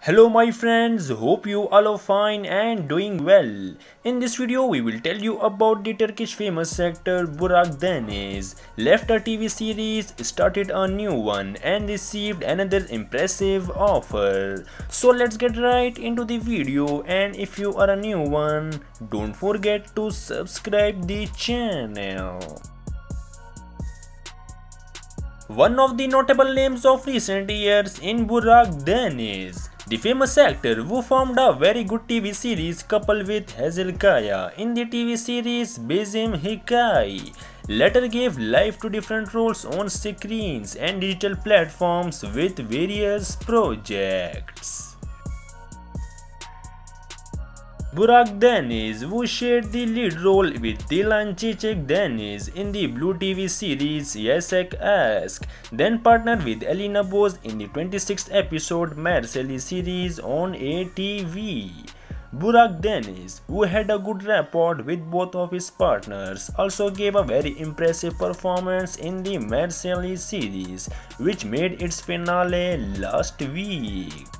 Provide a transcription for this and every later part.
Hello my friends, hope you all are fine and doing well. In this video we will tell you about the Turkish famous actor Burak Deniz. Left a TV series, started a new one and received another impressive offer. So let's get right into the video and if you are a new one, don't forget to subscribe the channel. One of the notable names of recent years in Burak Deniz the famous actor who formed a very good TV series couple with Hazal Kaya in the TV series Bizim Hikaye later gave life to different roles on screens and digital platforms with various projects. Burak Deniz, who shared the lead role with Dilan Çiçek Deniz in the BluTV series Yasak Aşk, then partnered with Alina Boz in the 26th episode Maraşlı series on ATV. Burak Deniz, who had a good rapport with both of his partners, also gave a very impressive performance in the Maraşlı series, which made its finale last week.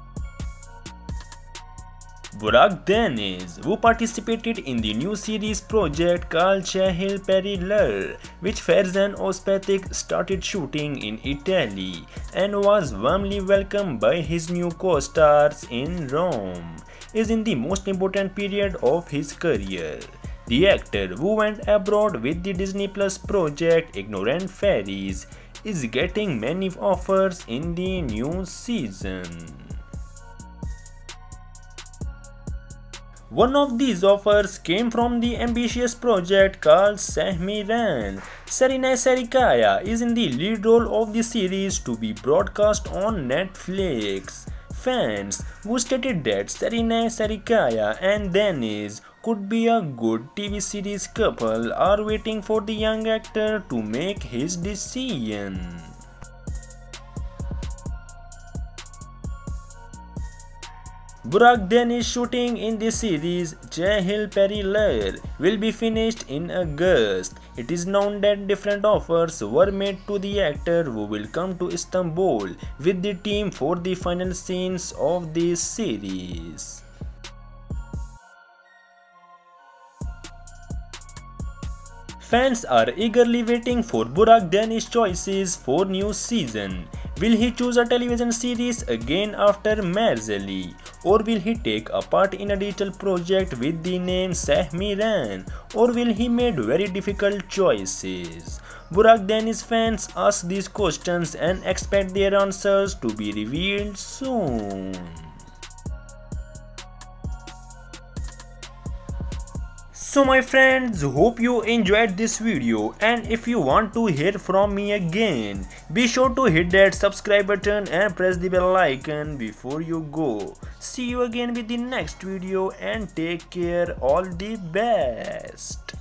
Burak Deniz, who participated in the new series project called Cahil Periler, which Ferzan Özpetek started shooting in Italy and was warmly welcomed by his new co-stars in Rome, is in the most important period of his career. The actor who went abroad with the Disney Plus project Ignorant Fairies is getting many offers in the new season. One of these offers came from the ambitious project called Şahmaran. Serenay Sarıkaya is in the lead role of the series to be broadcast on Netflix. Fans who stated that Serenay Sarıkaya and Deniz could be a good TV series couple are waiting for the young actor to make his decision. Burak Deniz shooting in this series, Cahil Periler, will be finished in August. It is known that different offers were made to the actor who will come to Istanbul with the team for the final scenes of this series. Fans are eagerly waiting for Burak Deniz choices for new season. Will he choose a television series again after Maraşlı? Or will he take a part in a digital project with the name Şahmaran? Or will he make very difficult choices? Burak Deniz fans ask these questions and expect their answers to be revealed soon. So my friends, hope you enjoyed this video and if you want to hear from me again, be sure to hit that subscribe button and press the bell icon before you go. See you again with the next video and take care all the best.